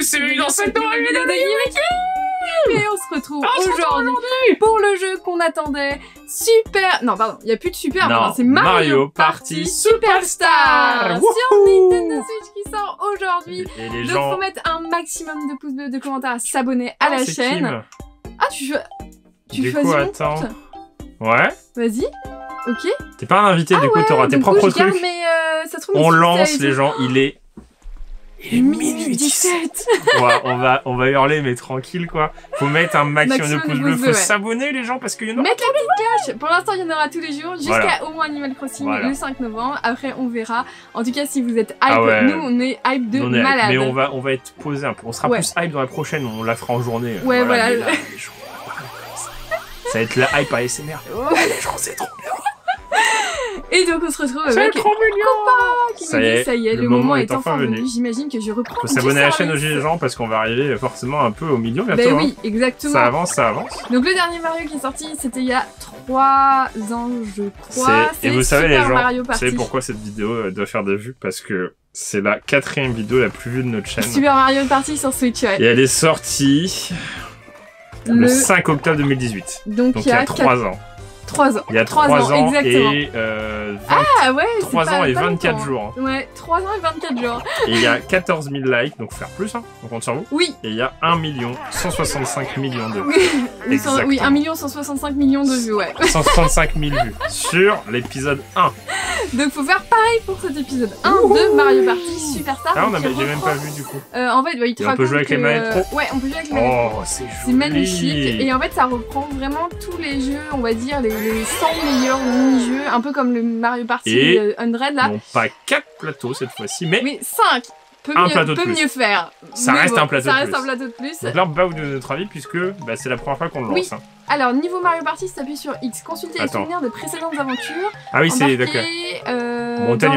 c'est bienvenue dans cette nouvelle vidéo de Et on se retrouve Ah, aujourd'hui pour le jeu qu'on attendait. Super... Non, pardon, il n'y a plus de super, Non, c'est Mario, Mario Party Superstar Superstar. sur Nintendo Switch qui sort aujourd'hui. Et les Donc gens... faut mettre un maximum de pouces bleus, de commentaires, à s'abonner à Ah, la c'est chaîne. Kim. Ah, tu, tu Du choisis coup, attends. Ouais Vas-y. Ok. T'es pas un invité, du coup, Ouais, t'auras tes propres oh, trucs. mais euh, ça trouve, On mes lance les gens, il est... Il est minuit 17. Ouais, on va, on va hurler, mais tranquille, quoi. Faut mettre un maximum, Maximum de pouces bleus. Faut ouais. s'abonner, les gens, parce qu'il y en a... Mettre la petite cloche Pour l'instant, il y en aura tous les jours, jusqu'à Voilà. au moins Animal Crossing Voilà. le 5 novembre. Après, on verra. En tout cas, si vous êtes hype, Ah ouais. nous, on est hype de On est hype, malade. mais on va, on va être posé un peu. On sera Ouais. plus hype dans la prochaine, on la fera en journée. Ouais, voilà. là, Ça va être la hype ASMR. Ouais, les gens, c'est trop bien. Et donc, on se retrouve C'est avec trop mignon. qui Ça me y dit, est, ça y est, le, moment est enfin venu. venu. J'imagine que je reprends. Faut s'abonner à la chaîne aux gens parce qu'on va arriver forcément un peu au milieu bientôt. Ben hein. oui, exactement. Ça avance, ça avance. Donc le dernier Mario qui est sorti, c'était il y a 3 ans, je crois. C'est- Et vous savez les gens, vous savez pourquoi cette vidéo euh, doit faire des vues? Parce que c'est la quatrième vidéo la plus vue de notre chaîne. Super Mario Party sur Switch, ouais. Et elle est sortie le, Le... 5 octobre 2018. Donc, Donc il y a 3 ans. 3 ans. Il y a 3 3, ans, ans, exactement. et euh, 20 Ah ouais, c'est 3 pas- ans et pas 24 longtemps. jours. hein. Ouais, 3 ans et 24 jours. Et il y a 14 000 likes, donc faire plus, hein. on compte sur vous. Oui, Et il y a 1 million 165 millions de oui, oui, oui, Exactement. 1 million 165 millions de vues, ouais. 165 000 vues sur l'épisode 1. Donc faut faire pareil pour cet épisode 1 de Mario Party Superstar. Ah, on a- j'ai même pas vu du coup. Euh, en fait, ouais, il te Et on peut jouer avec les manettes euh, pro Ouais, on peut jouer avec les manettes. Oh, c'est joli. C'est magnifique et en fait ça reprend vraiment tous les jeux, on va dire les, les 100 meilleurs mini-jeux, un peu comme le Mario Party Et euh, 100 là. Non pas 4 plateaux cette fois-ci, mais Oui, 5 peut, Un mieux, plateau de peut plus. mieux faire. Ça Mais reste bon, un plateau ça de reste plus. un plateau de plus. donc là on peut pas vous donner notre avis puisque bah, c'est la première fois qu'on le Oui. lance. hein. Alors niveau Mario Party, si t'appuies sur X, consulter les souvenirs de précédentes aventures. Ah oui, c'est d'accord. Euh, Montagne au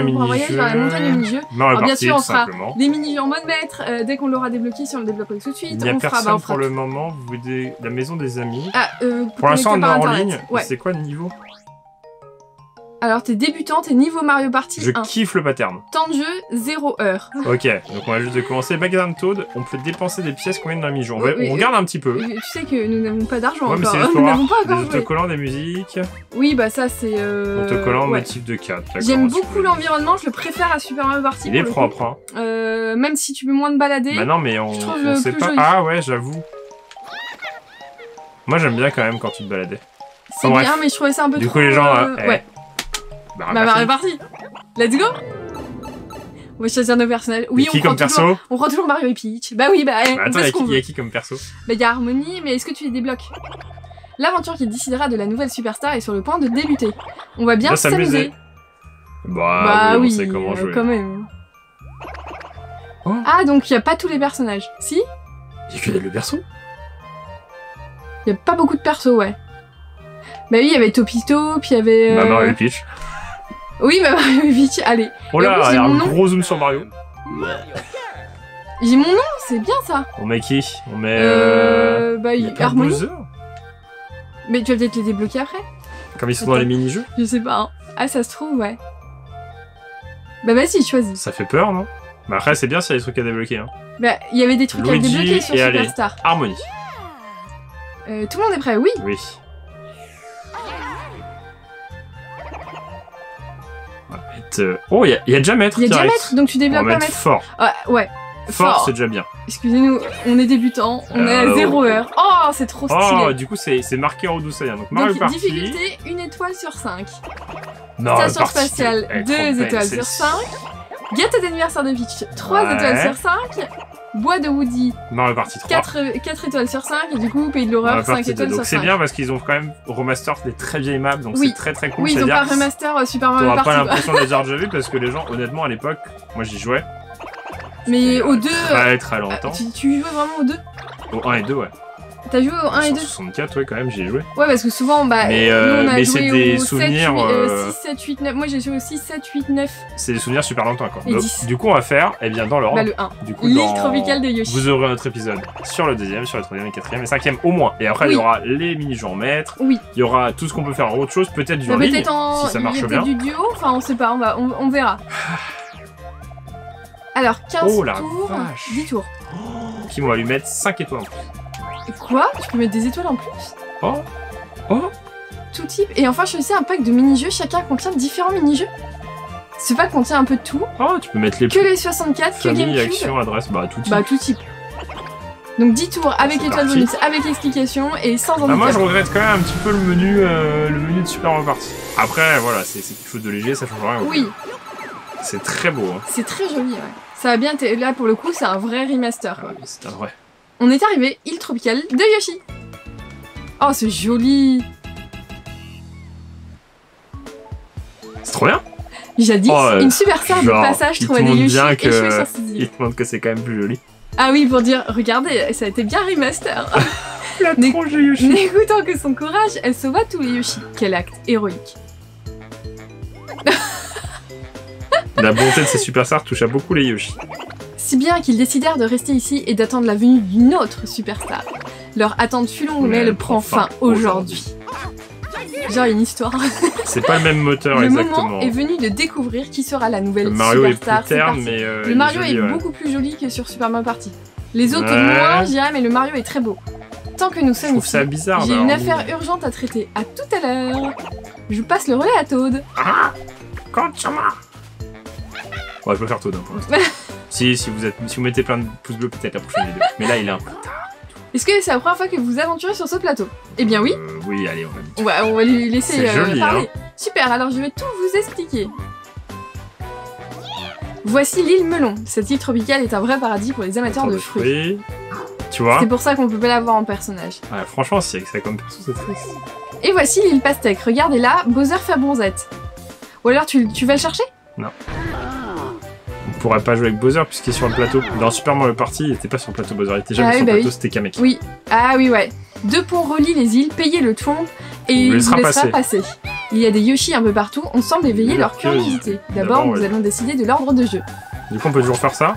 la montagne mini-jeu. mini-jeu. Bien sûr, on fera simplement. Des mini-jeux en mode maître, euh, dès qu'on l'aura débloqué, si on le débloque tout de suite, Il n'y a on fera, personne bah, on fera pour le moment. Vous voulez la maison des amis. Ah, euh, Pour l'instant, on est en ligne. Ouais. C'est quoi le niveau? Alors t'es débutant, t'es niveau Mario Party Je 1. kiffe le pattern. Temps de jeu, 0 heure. Ok, donc on va juste de commencer. Magasin de Toad, on peut dépenser des pièces combien dans la mi-jour on, va- Oui, oui, on regarde un petit peu. Euh, Tu sais que nous n'avons pas d'argent Ouais, mais c'est encore. Nous n'avons pas encore des joué. autocollants, des musiques. Oui, bah ça c'est. Euh... Autocollants, ouais. motif de 4. J'aime beaucoup l'environnement, je le préfère à Super Mario Party. Il est pour le coup. propre, hein. Euh, même si tu peux moins te balader. Bah non, mais on, je trouve on le sait plus pas. joli. Ah ouais, j'avoue. Moi j'aime bien quand même quand tu te baladais. c'est Enfin, bien, mais je trouvais ça un peu Du trop. coup, les gens, euh, euh, eh, Ouais, Bah, bah. Mario Party. Let's go On va choisir nos personnages. Oui, qui on prend comme perso toujours... On prend toujours Mario et Peach. Bah oui, bah, Bah on attends, il y, a qui- y veut. a qui comme perso Bah, il y a Harmony, mais est-ce que tu les débloques? L'aventure qui décidera de la nouvelle superstar est sur le point de débuter. On va bien s'amuser. Bah, bah oui, on sait comment euh, jouer. quand même. Oh. Ah, donc il y a pas tous les personnages. Si? Il y a que le perso Il y a pas beaucoup de persos, ouais. Bah oui, il y avait Topito, puis il y avait... Bah euh, Mario et Peach. Oui, bah Mario et Peach, allez. Oh là, plus, il y a un gros zoom sur Mario. J'ai mon nom, c'est bien ça. On met qui? On met... Euh... Euh, bah, Il Harmony. Mais tu vas peut-être les débloquer après Comme ils sont dans les mini-jeux Je sais pas. hein. Ah, ça se trouve, ouais. Bah vas-y, choisis. Ça fait peur, non? Bah après, c'est bien s'il y a des trucs à débloquer. Hein. Bah, il y avait des trucs à Luigi débloquer sur et allez. Superstar. Harmonie. Euh, tout le monde est prêt, oui. Oui. Mettre, euh, Oh, il y, y a déjà maître Il y a direct. diamètre, donc tu débloques pas mettre mettre. fort. Ouais, ouais. Fort, Fort. c'est déjà bien. Excusez-nous, on est débutant, on est à Euh, 0 heure. Oh, c'est trop Oh, stylé. du coup, c'est marqué en haut d'où ça vient. Donc Mario Donc, Party. difficulté, une étoile sur 5. Non, Station spatiale, elle est trop 2 belle, étoiles sur celle-ci. 5. Gâteau d'anniversaire de Peach, 3 Ouais. étoiles sur 5. Bois de Woody, Mario Party 3. 4, 4 étoiles sur 5. Et du coup, Pays de l'horreur, Mario 5 Party 2. étoiles Donc sur c'est 5. bien parce qu'ils ont quand même remaster des très vieilles maps, donc Oui. c'est très très cool. Oui, ils ont pas remaster euh, Super Mario T'auras Party. pas l'impression de les avoir déjà vus parce que les gens, honnêtement, à l'époque, moi j'y jouais. Mais au 2, Très très longtemps. tu, tu jouais vraiment au 2 Au 1 et 2, ouais. T'as joué au 1 et 2 Sur 64, ouais, quand même, j'y ai joué. Ouais, parce que souvent, bah, Mais, nous, euh, on a mais joué c'est des au 7, souvenirs, 8, euh, 6, 7, 8, 9. Moi, j'ai joué au 6, 7, 8, 9. C'est des souvenirs super longtemps, quoi. Donc, 10. du coup, on va faire, eh bien, dans l'ordre. Bah, le 1. Du coup, L'île dans... tropicale de Yoshi. Vous aurez notre épisode sur le deuxième, sur le troisième, le quatrième et cinquième au moins. Et après, il Oui. y aura les mini-jeux en maître. Oui. Il y aura tout ce qu'on peut faire en autre chose, peut-être du Bah, en ligne, peut-être en. si ça marche bien. peut-être du duo, enfin, on sait pas, on, va, on, on verra. Alors, 15 Oh la tours, vache. 10 tours. Kim, on va lui mettre 5 étoiles en plus. Quoi? Tu peux mettre des étoiles en plus? Oh Oh Tout type. Et enfin, choisissez un pack de mini-jeux. Chacun contient différents mini-jeux. Ce pack contient un peu de tout. Oh, tu peux mettre les Que les 64, que GameCube. actions, adresses, bah tout suite. Bah, tout type. Donc 10 tours avec C'est étoile parti. bonus, avec explication et sans Bah, moi, handicap. je regrette quand même un petit peu le menu, euh, le menu de Super Mario Party. Après, voilà, c'est quelque chose de léger, ça change rien. Oui, C'est très beau. Hein. c'est très joli, ouais. Ça a bien été. Là, pour le coup, c'est un vrai remaster. Ah c'est un vrai. On est arrivé, île tropicale de Yoshi. Oh, c'est joli. C'est trop bien. Jadis, Oh, euh, une superstar de passage trouvait des Yoshi bien que- sur ses îles. Il te montre que c'est quand même plus joli. Ah oui, pour dire, regardez, ça a été bien remaster. La tronche de Yoshi. N'écoutant que son courage, elle sauva tous les Yoshi. Quel acte héroïque. La bonté de ces superstars touche à beaucoup les Yoshi. Si bien qu'ils décidèrent de rester ici et d'attendre la venue d'une autre superstar. Leur attente fut longue, mais elle prend fin aujourd'hui. Genre une histoire. C'est pas le même moteur Le exactement. moment est venu de découvrir qui sera la nouvelle Le Mario est superstar. plus terne, mais euh, Le Mario joli, est ouais. beaucoup plus joli que sur Super Mario Party. Les autres Ouais. moins, je dirais, mais le Mario est très beau. Tant que nous Je sommes trouve ici, ça bizarre. j'ai une affaire urgente à traiter. À tout à l'heure. Je passe le relais à Toad. Ah tu m'as Ouais, je peux faire tout d'un pour l'instant. si, si vous, êtes, si vous mettez plein de pouces bleus, peut-être la prochaine vidéo. Mais là, il est un peu tard. Est-ce que c'est la première fois que vous vous aventurez sur ce plateau? Eh bien oui. Euh, oui, allez, on va On va, on va lui laisser euh, joli, parler. Super, alors je vais tout vous expliquer. Voici l'île Melon. Cette île tropicale est un vrai paradis pour les amateurs de fruits. Tu vois? C'est pour ça qu'on peut pas la voir en personnage. Ouais, Franchement, si avec ça comme perso, c'est triste. Et voici l'île Pastèque. Regardez là, Bowser fait bronzette. Ou alors tu, tu vas le chercher? On pourrait pas jouer avec Bowser puisqu'il est sur le plateau. Dans Super Mario Party, il était pas sur le plateau Bowser, il était jamais Ah sur le bah plateau, oui. c'était Kamek. Oui. Ah oui, ouais. Deux ponts relient les îles, payez le tronc et il vous laissera passer. Il y a des Yoshi un peu partout, on semble éveiller Leur curiosité. D'abord, D'abord, nous ouais. allons décider de l'ordre de jeu. Du coup, on peut toujours faire ça?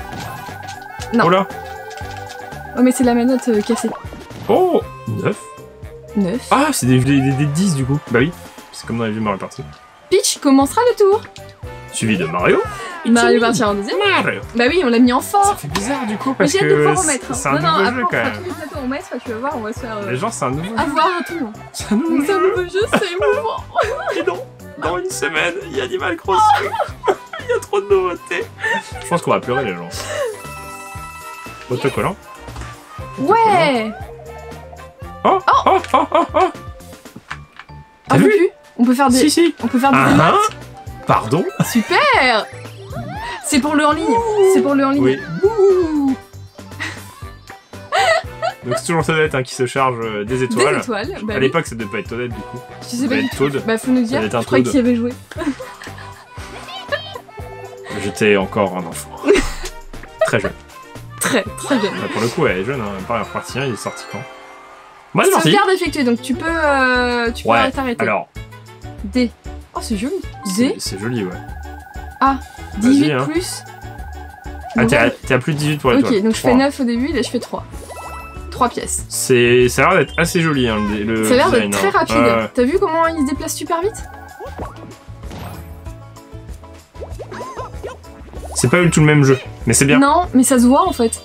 Non. Oh là Oh, mais c'est la manette euh, cassée. Oh 9 9. Ah, c'est des, des, des 10 du coup. Bah oui, c'est comme dans les vieux Mario Party. Peach commencera le tour. Suivi de Mario. Mario Party en deuxième. Mario. Bah oui, on l'a mis en Ça fort. fait bizarre du coup Mais parce j'ai hâte de que pouvoir remettre. hein. c'est un non, non, nouveau après jeu on quand fera même. tous les plateaux en maître, tu vas voir, on va se faire euh, Les gens, c'est un nouveau jeu. avoir tout le monde. C'est un nouveau Donc c'est un jeu. nouveau jeu, c'est émouvant. Et non, dans une semaine, il y a Animal Crossing. il y a trop de nouveautés. Je pense qu'on va pleurer les gens. Autocollant. Ouais Oh, oh, oh, oh, oh. Ah, T'as vu On peut faire des... Si, si. On peut faire des... Pardon Super C'est pour le en ligne. C'est pour le en ligne. Oui. Donc c'est toujours Toadette hein, qui se charge euh, des Des étoiles. étoiles. Bah à oui. l'époque, ça devait pas être Toadette du coup. Je Ça sais pas devait du être tout. Toad. Bah faut nous dire. devait être un Je croyais Toad. qu'il y avait joué. J'étais encore un enfant. Très jeune. Très, très jeune. Bah, pour le coup, elle est jeune. Hein. Par partie 1, il est sorti quand? Moi, c'est parti. Sauvegarde effectuée, donc tu peux, euh, tu peux Ouais. t'arrêter. Alors, D. Oh, c'est joli. c'est D. c'est joli, ouais. 18 hein. plus. Ah, t'es à, Nouvelle- t'es à plus de 18 pour l'étoile. Ok, donc je fais Trois. 9 au début, là je fais 3. 3 pièces. C'est, ça a l'air d'être assez joli, hein, le, le Ça a l'air d'être design, très hein. rapide. Euh, T'as vu comment il se déplace super vite? C'est pas eu tout le même jeu, mais c'est bien. Non, mais ça se voit en fait.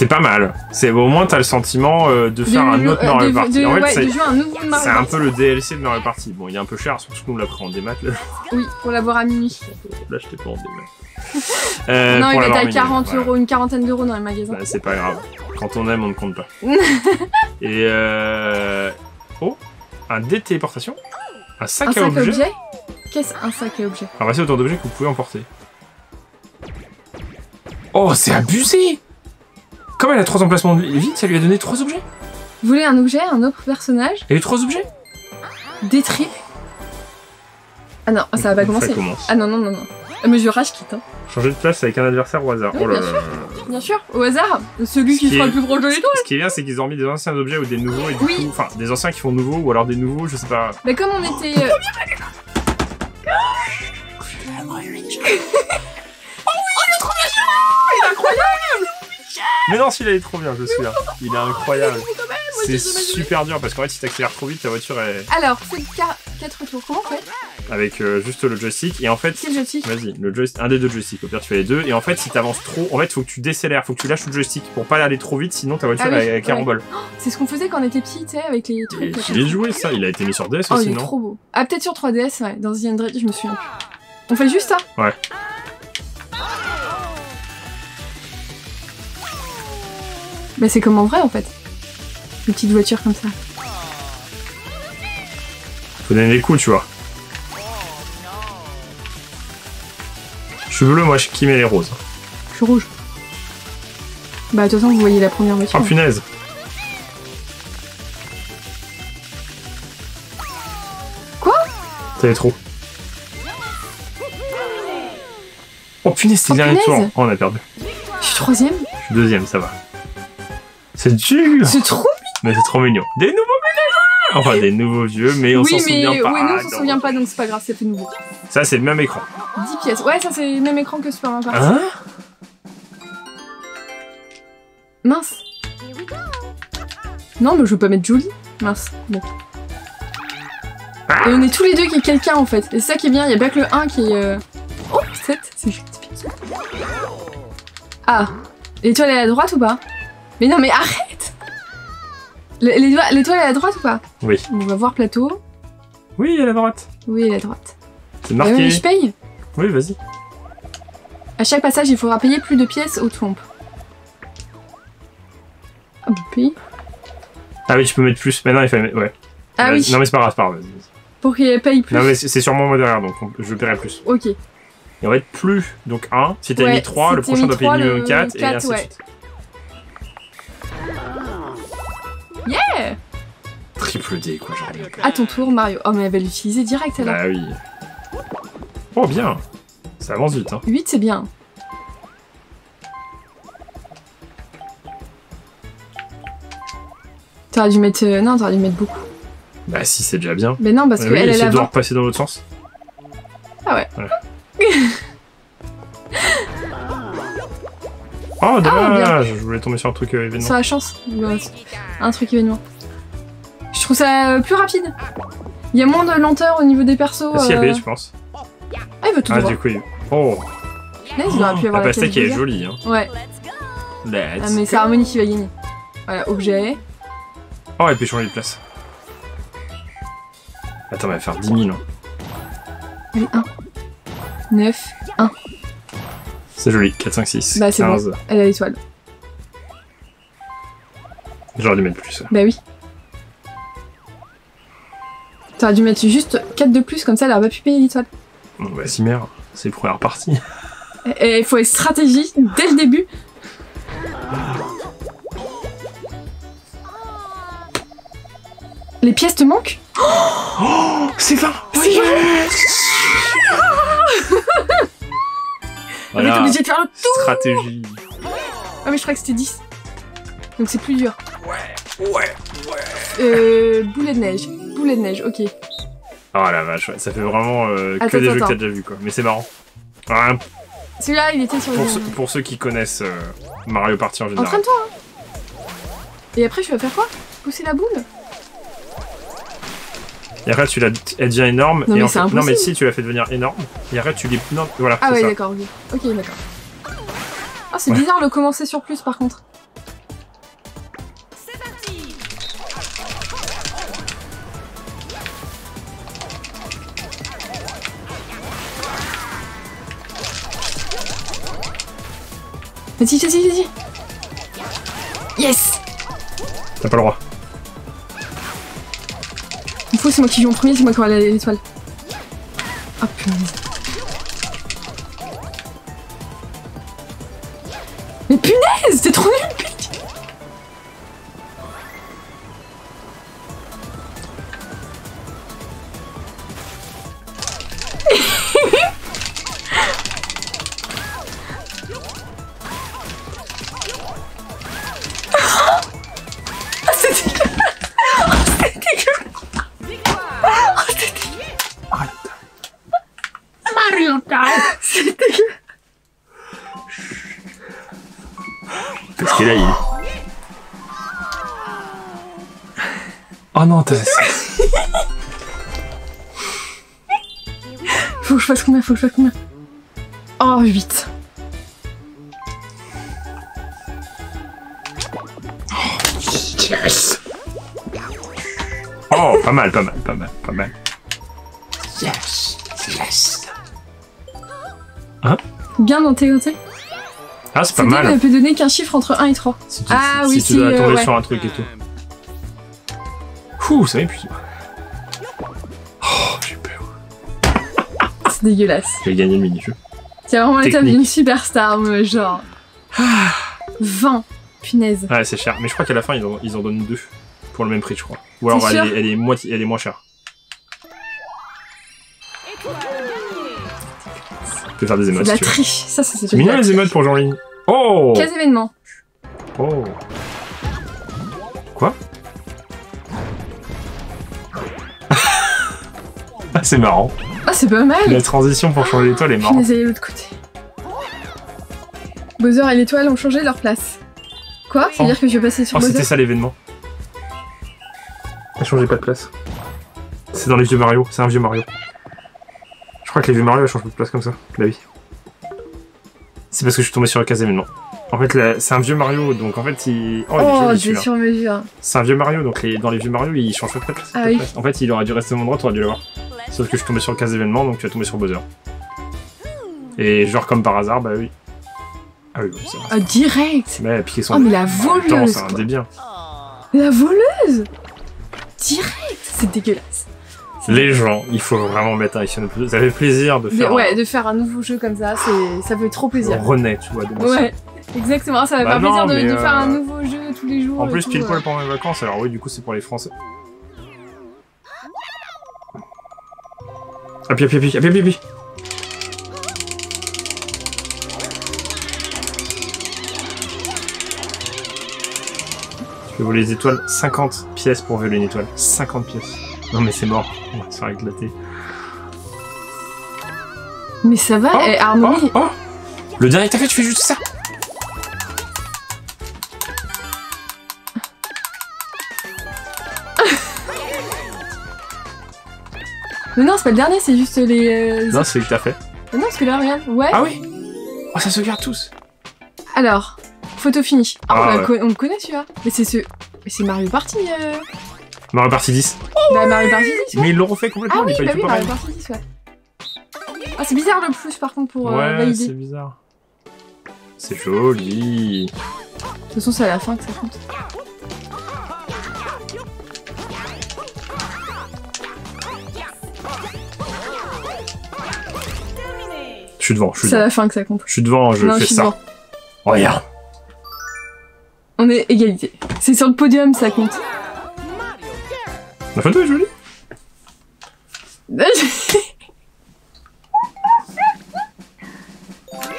C'est pas mal. C'est au moins t'as le sentiment euh, de faire un autre euh, Mario Party. de- en fait, ouais, c'est, un peu le DLC de Mario Party. Bon, il est un peu cher, surtout qu'on l'a pris en démat. Là, Oui, pour l'avoir à minuit. là je t'ai pas en démat. Euh, non, il est à mis, 40 voilà. euros, une quarantaine d'euros dans les magasins. Bah, c'est pas grave. Quand on aime, on ne compte pas. Et euh... Oh, un dé téléportation Un sac un à sac à objets objet Qu'est-ce un sac à objet Alors voici autant d'objets que vous pouvez emporter. Oh, c'est abusé Comme elle a trois emplacements de vide, ça lui a donné trois objets Vous voulez un objet, un autre personnage Elle a eu trois objets Des tripes Ah non, ça va pas commencer. Commence. Ah non, non, non, non. Ah, Mais je rage quitte. Hein. Changer de place avec un adversaire au hasard. Oui, oh là bien là sûr. là là. Bien sûr, au hasard, celui Ce qui qui sera est- le plus proche de l'étoile. Ce qui est bien, c'est qu'ils ont mis des anciens objets ou des nouveaux, et du Oui. coup, enfin, des anciens qui font nouveau, ou alors des nouveaux, je sais pas. Mais comme on était. euh, Mais non, celui-là il est trop bien, je suis là. Il est incroyable. C'est super dur parce qu'en fait, si t'accélères trop vite, ta voiture est Alors, c'est 4 tours. Comment on fait? avec euh, juste le joystick. Et en fait, Quel joystick? vas-y, le joystick, un des deux joysticks. Au pire, tu fais les deux. Et en fait, si t'avances trop, en fait, faut que tu décélères, faut que tu lâches le joystick pour pas aller trop vite, sinon ta voiture Ah oui, elle, carambole. C'est ce qu'on faisait quand on était petit, tu sais, avec les trucs. ai ça. joué ça, il a été mis sur DS Oh, aussi, il est non? trop beau. Ah, peut-être sur 3DS, ouais. Dans The Android, je me souviens plus. On fait juste ça? Ouais. Bah, c'est comme en vrai, en fait. Une petite voiture comme ça. Faut donner des coups, tu vois. Je suis bleu, moi, je qui met les roses. Je suis rouge. Bah, de toute façon, vous voyez la première voiture. Oh punaise Quoi? T'avais trop. Oh punaise, Oh, le dernier punaise. tour. Oh, on a perdu. Je suis troisième Je suis deuxième, ça va. C'est dur C'est trop Mais c'est trop mignon. Des nouveaux ménages Enfin, des nouveaux vieux, mais on Oui, s'en mais souvient pas. oui, nous, on s'en souvient pas, donc c'est pas grave, c'est fait nouveau. Ça, c'est le même écran. 10 pièces. Ouais, ça, c'est le même écran que Super Mario Party. Hein? Mince. Non, mais je veux pas mettre Julie. Mince. Bon. Ah. Et on est tous les deux qui est quelqu'un en fait. Et c'est ça qui est bien, il y a pas que le 1 qui est. euh, Oh, 7, c'est juste. Ah, l'étoile est à droite ou pas? Mais non, mais arrête Le- l'étoile- est à droite ou pas? Oui. On va voir plateau. Oui, à la droite. Oui, elle est à droite. C'est marqué. mais je paye Oui, vas-y. À chaque passage, il faudra payer plus de pièces aux trompes. Ah, bah, paye. Ah oui, tu peux mettre plus. Maintenant, il fallait mettre. Ouais. Ah oui, Non, mais c'est pas grave, c'est pas grave. pour qu'il paye plus. Non, mais c'est sûrement moi derrière, donc on- je paierai plus. Ok. On va être plus. Donc 1. Si t'as Ouais, mis 3, si le prochain doit payer trois, minimum le 4, et ainsi de ouais. suite. Triple D, quoi, genre. À ton tour, Mario. Oh, mais elle va l'utiliser direct alors. Bah oui. Oh, bien. Ça avance vite, hein. 8, c'est bien. T'aurais dû mettre. euh, non, t'aurais dû mettre beaucoup. Bah si, c'est déjà bien. Mais non, parce oui, elle est essaie de repasser dans l'autre sens. Ah ouais. Oh, Ah, dommage Je voulais tomber sur un truc euh, événement. Sur la chance. Un truc événement. Je trouve ça euh, plus rapide. Il y a moins de lenteur au niveau des persos. Ah, si, euh, AB, je pense. Ah, il veut tout Ah, droit. du coup, il- Oh Là, il aurait pu La avoir la pastèque, est jolie, hein. Ouais. Let's Ah, mais c'est Harmony qui va gagner. Voilà, objet. Oh, elle peut changer de place. Attends, elle va faire 10 000. hein. Allez, 1. 9. C'est joli. 4, 5, 6, Bah, c'est 15. Elle a l'étoile. J'aurais dû mettre plus. Bah oui. T'aurais dû mettre juste 4 de plus, comme ça elle aurait pas pu payer l'étoile. Bon, bah, si merde. C'est première partie. Et il faut être stratégie dès le début. Les pièces te manquent Oh C'est 20 C'est vrai On est obligé de faire le tout Stratégie. Ah mais je crois que c'était 10. Donc c'est plus dur. Ouais, ouais. Euh, boulet de neige. Boulet de neige, ok. Oh la vache, ouais. ça fait vraiment euh, que Attends, des jeux que t'as déjà vu quoi. Mais c'est marrant. Ah, Celui-là, il était sur pour, le... ceux, pour ceux qui connaissent euh, Mario Party en général. Entraîne-toi hein. Et après, tu vas faire quoi? Pousser la boule? Et après, tu l'as, elle devient énorme. Non, et mais en non, si, tu l'as fait devenir énorme. Et après, tu les. Non, voilà, Ah ouais, d'accord, ok. Ok, d'accord. Ah, c'est Ouais. bizarre de commencer sur plus par contre. Vas-y, vas-y, vas-y. Yes T'as pas le droit. Il faut, c'est moi qui joue en premier, c'est moi qui aurai l'étoile. Ah punaise. Mais punaise, c'est trop nul Ah, c'est pas mal. ne peut donner qu'un chiffre entre 1 et 3. Si tu, Ah si oui, tu si, dois euh, tomber ouais. sur un truc et tout. Ouh, ça m'épuise. Oh, j'ai peur. C'est dégueulasse. J'ai gagné le mini-jeu. C'est vraiment l'étape d'une superstar, genre. 20. Punaise. Ouais, c'est cher. Mais je crois qu'à la fin, ils en, ils en donnent deux. Pour le même prix, je crois. Ou alors, elle est, elle, est moitié, elle est moins chère. Peux faire des C'est émotes de la si triche. Ça, ça, c'est mignon les émotes pour Jean-Louis. Oh 15 événements. Oh Quoi Ah, c'est marrant. Ah, c'est pas mal. La transition pour changer l'étoile est marrante. De l'autre côté. Bowser et l'étoile ont changé leur place. Quoi veut Oh. que je vais passer sur Oh, c'était Bowser ça l'événement. Elle changeait pas de place. C'est dans les vieux Mario, c'est un vieux Mario. Je crois que les vieux Mario changent de place comme ça. Bah oui. C'est parce que je suis tombé sur la case événement. En fait, c'est un vieux Mario, donc en fait, il. Oh, il est Oh, celui-là. sur mesure. C'est un vieux Mario, donc les- dans les vieux Mario, il change pas de place. Ah oui. En fait, il aurait dû rester au même endroit, t'aurais dû l'avoir. Sauf que je suis tombé sur le case événement, donc tu as tombé sur Bowser. Et genre comme par hasard, bah oui. Ah oui, oui, c'est vrai. Ah, direct. Mais piquer son. Oh, mais la voleuse. c'est un biens. La voleuse Direct C'est dégueulasse. Les gens, il faut vraiment mettre un Mission Plus. Ça fait plaisir de faire ouais, de faire un nouveau jeu comme ça, c'est ça fait trop un plaisir. renet, tu vois. de. Ouais, exactement. Ça va Bah faire non, plaisir de, de faire euh, un nouveau jeu tous les jours. En plus, tout, pile poil ouais. pendant les vacances, alors oui, du coup, c'est pour les Français. Appuie, appuie, appuie, appuie, appuie. Tu peux voler les étoiles, 50 pièces pour voler une étoile. 50 pièces. Non mais c'est mort, on va se faire éclater. Mais ça va, Oh, Harmonie. oh, oh. Le dernier que t'as fait, tu fais juste ça Mais non, c'est pas le dernier, c'est juste les. euh, Non, c'est ce que t'as fait. Mais non, parce que là, regarde. Ouais. Ah oui Oh, ça se garde tous Alors, photo finie. Ah, Ah on, la ouais. co- on le connaît celui-là. Mais c'est ce. Mais c'est Mario Party. Euh... Mario Party 10. Bah, Mario Party 10, ouais. Mais ils l'ont refait complètement, Ah oui, est bah pas du oui, tout Mario pareil. Party 10, ouais. Ah, c'est bizarre le plus par contre pour euh, Ouais, valider. c'est bizarre. C'est joli. De toute façon, c'est à la fin que ça compte. Je suis devant, je suis C'est à devant. la fin que ça compte. Je suis devant, je non, fais suis ça. devant. Regarde. On est égalité. C'est sur le podium, ça compte. La photo est jolie.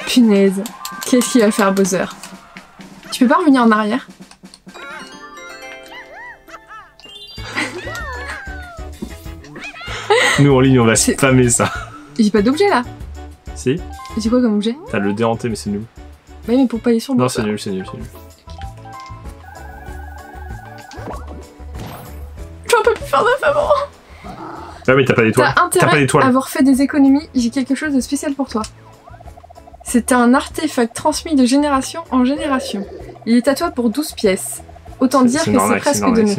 Punaise. Qu'est-ce qu'il va faire Bowser? Tu peux pas revenir en arrière? Nous en ligne, on va spammer ça. J'ai pas d'objet là? Si J'ai quoi comme objet? T'as le déhanté, mais c'est nul. Oui, mais pour pas aller sur le Non, c'est nul, c'est nul, c'est nul. Faire. Ah, mais t'as pas d'étoile. T'as T'as pas intérêt à d'étoile. avoir fait des économies. J'ai quelque chose de spécial pour toi. C'est un artefact transmis de génération en génération. Il est à toi pour 12 pièces. Autant dire que c'est presque donné.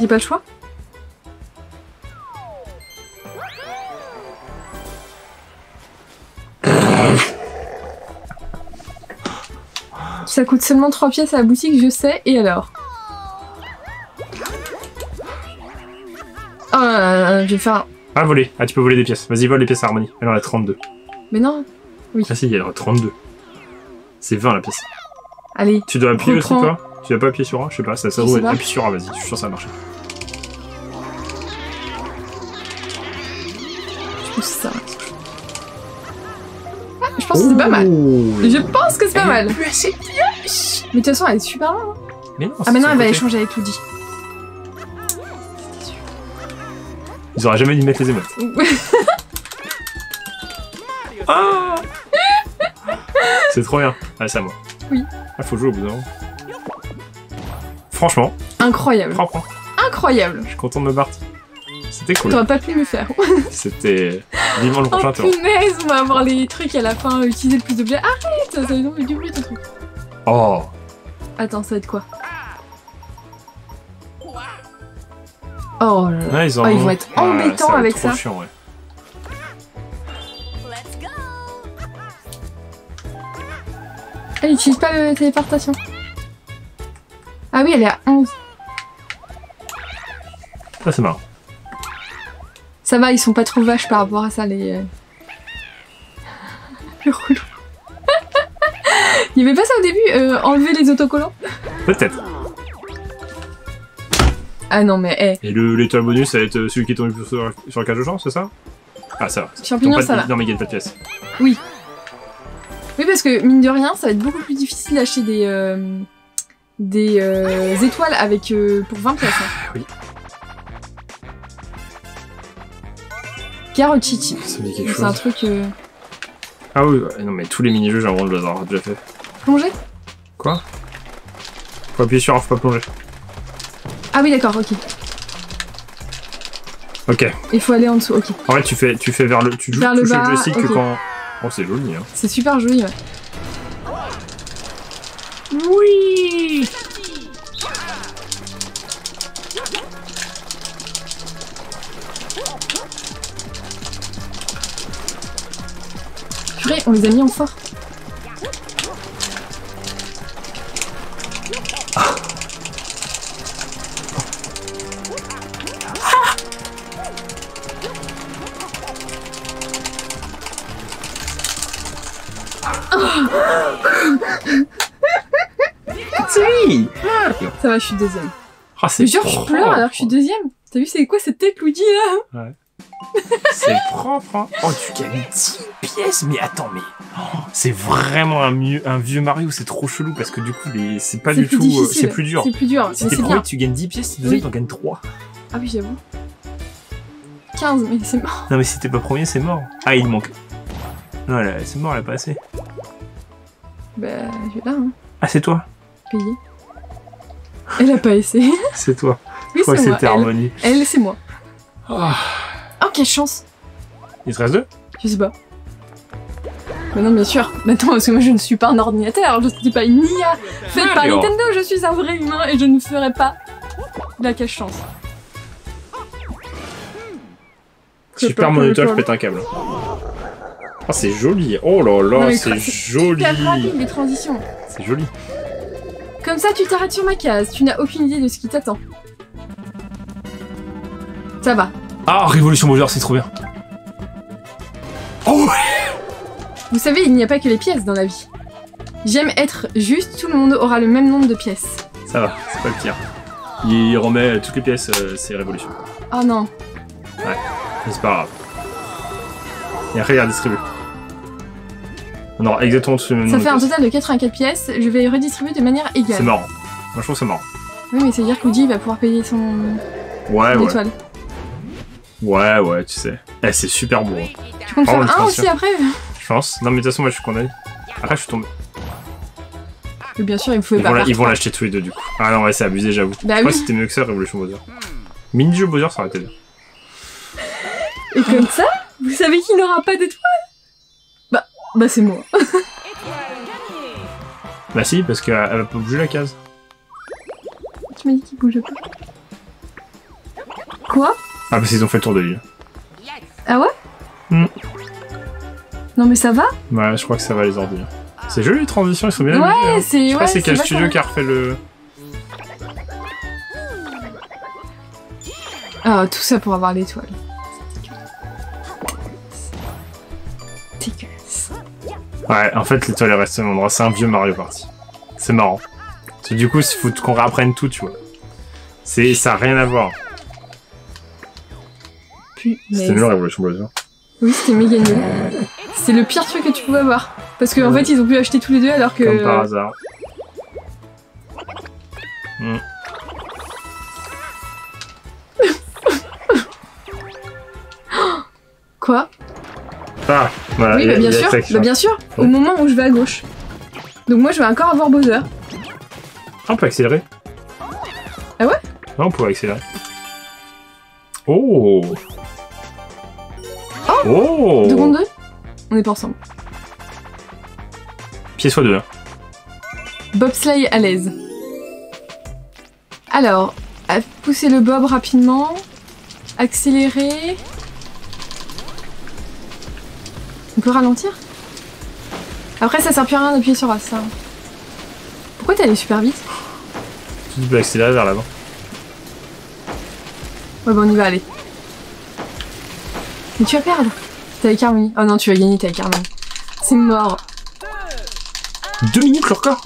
J'ai pas le choix Ça coûte seulement 3 pièces à la boutique, je sais, et alors? Là, je vais faire un... Ah, voler. Ah, tu peux voler des pièces. Vas-y, vole les pièces à Harmonie. Elle en a 32. Mais non Ah si, elle en a 32. C'est 20 la pièce. Allez, Tu dois appuyer aussi, toi Tu dois pas appuyer sur un? Je sais pas, ça pas. Appuie sur un, vas-y. Je suis sûr que ça va marcher. je pense que c'est ça. Ah, je pense que c'est pas mal. Je pense que c'est pas mal. Plus assez. Mais de toute façon, elle est super loin. hein. Mais non, Ah, maintenant, sur elle le va échanger avec Ludi. Ils auraient jamais dû mettre les émotes. Ah C'est trop bien. Ah, c'est à moi. Oui. Ah, faut jouer au bout d'un moment. Franchement, Incroyable. prends, prends. incroyable. Je suis content de ma partie. C'était cool. T'aurais pas pu me faire. C'était vivement le Oh prochain tour. punaise, on va avoir les trucs à la fin, utiliser le plus d'objets. Arrête, ça va fait du bruit ton truc. Oh Attends, ça va être quoi? Oh là là. Ouais, ils, en Oh, ils vont être embêtants avec ça. chiant, ouais. Elle utilise pas le téléportation. Ah oui, elle est à 11. Ça, c'est marrant. Ça va, ils sont pas trop vaches par rapport à ça, les. euh, Le relou. Il y avait pas ça au début, euh, enlever les autocollants? Peut-être. Ah non, mais eh, Et le l'étoile bonus, ça va être celui qui tombe sur, sur le cage de chance, c'est ça? Ah, ça va. ont pas ça de- va. Non, mais il gagne pas de pièces. Oui, parce que mine de rien, ça va être beaucoup plus difficile d'acheter des. euh, des euh, étoiles avec euh, pour 20 pièces. hein. oui. Carotte chichi. Ça me dit quelque C'est un truc. euh, Ah oui, non, mais tous les mini-jeux, j'ai l'impression de les avoir déjà fait. Plongé Quoi? Faut appuyer sur un, faut pas plonger. Ah oui, d'accord, ok. Ok. Il faut aller en dessous, ok. En fait, tu fais, tu fais vers le. Tu joues Vers le touches bas, le joystick que ok. quand. Oh, c'est joli, hein. C'est super joli, ouais. Oui Purée, on les a mis en fort. Je suis deuxième. Ah, je pleure alors que je suis deuxième. T'as vu, c'est quoi cette tête Luigi là C'est propre, hein. Oh, tu gagnes 10 pièces Mais attends, mais... oh, c'est vraiment un, mieux, un vieux Mario, c'est trop chelou, parce que du coup, les... c'est pas du tout... euh. C'est plus dur. C'est plus dur, Si t'es premier, tu gagnes 10 pièces, si t'es deuxième, Oui. t'en gagnes 3. Ah oui, j'avoue. 15, mais c'est mort. Non, mais si t'es pas premier, c'est mort. Ah, il manque. Non, c'est mort, elle a pas assez. Bah, je vais là, hein. Ah, c'est toi. Elle a pas essayé. C'est toi. Oui, Je crois que c'était Elle, Harmonie. elle c'est moi. Ah. Oh, quelle chance Il te reste deux? Je sais pas. Mais non, bien sûr. Mais attends, parce que moi je ne suis pas un ordinateur, je ne suis pas une IA faite par Mario. Nintendo, je suis un vrai humain et je ne ferai pas la cache-chance. Si je perds mon étoile, je pète un câble. Ah, c'est joli. Oh là là, c'est joli. Rapide les transitions. C'est joli. Comme ça, tu t'arrêtes sur ma case, tu n'as aucune idée de ce qui t'attend. Ça va. Ah, Révolution Bowser, c'est trop bien. Oh Vous savez, il n'y a pas que les pièces dans la vie. J'aime être juste, tout le monde aura le même nombre de pièces. Ça va, c'est pas le pire. Il remet toutes les pièces, euh, c'est Révolution. Oh non. Mais c'est pas grave. Et après, il redistribue. Non, exactement même Ça fait un total de 84 pièces, je vais redistribuer de manière C'est égale. marrant. Moi, je trouve ça marrant. Oui, mais ça veut dire que Luigi va pouvoir payer son Ouais, son ouais. étoile. Ouais, ouais, tu sais. Eh, c'est super beau. hein. Tu comptes Oh, faire un aussi après? Je pense. Non, mais de toute façon, moi, je suis condamné. Après, je suis tombé. Mais Bien sûr, il ne pouvait Ils pas vont, ils vont l'acheter tous les deux, du coup. Ah non, ouais, c'est abusé, j'avoue. Bah oui. que c'était mieux que ça, Révolution Bowser. Mini-jeu Bowser, ça aurait été bien. Et comme ça, vous savez qui n'aura pas d'étoile Bah, bah c'est moi. Bah si, parce qu'elle elle pas bouger la case. Tu m'as dit qu'il bougeait pas. Quoi? Ah, parce qu'ils ont fait le tour de l'île. Ah ouais? Hmm. Non mais ça va? Ouais, je crois que ça va les ordi. C'est joli les transitions, ils sont bien Ouais, hein. c'est- Je pas ouais, c'est quel studio qui a refait le. Ah, tout ça pour avoir l'étoile. Ouais, en fait, l'étoile est restée au même endroit. C'est un vieux Mario Party. C'est marrant. Parce que du coup, il faut qu'on réapprenne tout, tu vois. C'est, ça a rien à voir. C'était nul, Revolution Bowser. Oui, c'était méga nul. C'est le pire truc que tu pouvais avoir. Parce qu'en Ouais. fait, ils ont pu acheter tous les deux alors que. Comme par hasard. Quoi Ah, voilà. Oui, bah bien sûr. Bah bien sûr. Au moment où je vais à gauche. Donc moi, je vais encore avoir Bowser. Ah, on peut accélérer. Ah ouais? Ouais, on peut accélérer. Oh Oh, Deux contre deux? On est pas ensemble. Pied soit deux. hein. Bobsleigh à l'aise. Alors, pousser le bob rapidement. Accélérer. On peut ralentir? Après, ça sert plus à rien d'appuyer sur A, ça. Pourquoi t'es allé super vite? Tu peux accélérer vers l'avant. Ouais, bon, on y va, aller. Mais tu vas perdre. T'es avec Harmony. Oh non, tu vas gagner, t'es avec Harmony. C'est mort. Deux minutes le record